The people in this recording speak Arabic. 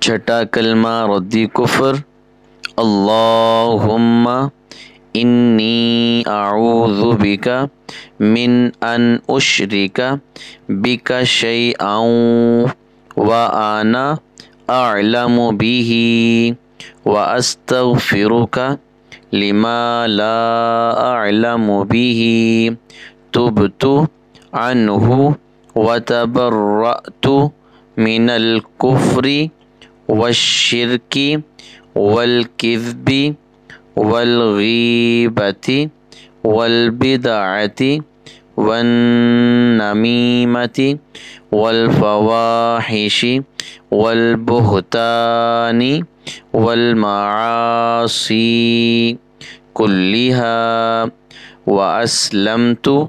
چھٹا کلمہ ردی کفر، اللہم انی اعوذ بکا من ان اشرکا بکا شیئا وانا اعلم به واستغفرک لما لا اعلم به تبت و وتبرأت من الكفر والشرك والكذب والغيبة والبدعة والنميمة والفواحش والبهتان والمعاصي كلها وأسلمت